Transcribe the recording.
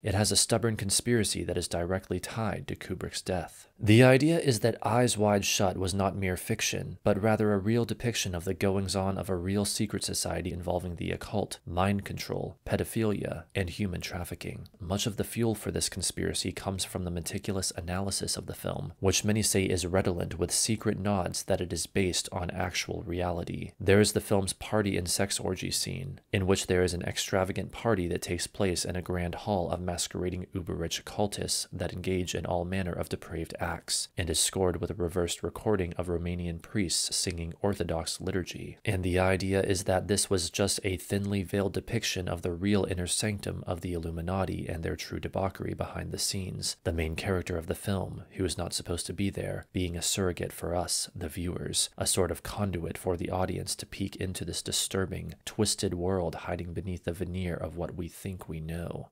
It has a stubborn conspiracy that is directly tied to Kubrick's death. The idea is that Eyes Wide Shut was not mere fiction, but rather a real depiction of the goings on of a real secret society involving the occult, mind control, pedophilia, and human trafficking. Much of the fuel for this conspiracy comes from the meticulous analysis of the film, which many say is redolent with secret nods that it is based on actual reality. There is the film's party and sex orgy scene, in which there is an extravagant party that takes place in a grand hall of masquerading uber rich cultists that engage in all manner of depraved acts and is scored with a reversed recording of Romanian priests singing Orthodox liturgy. And the idea is that this was just a thinly veiled depiction of the real inner sanctum of the Illuminati and their true debauchery behind the scenes. The main character of the film, who is not supposed to be there, being a surrogate for us, the viewers, a sort of conduit for the audience to peek into this disturbing, twisted world hiding beneath the veneer of what we think we know.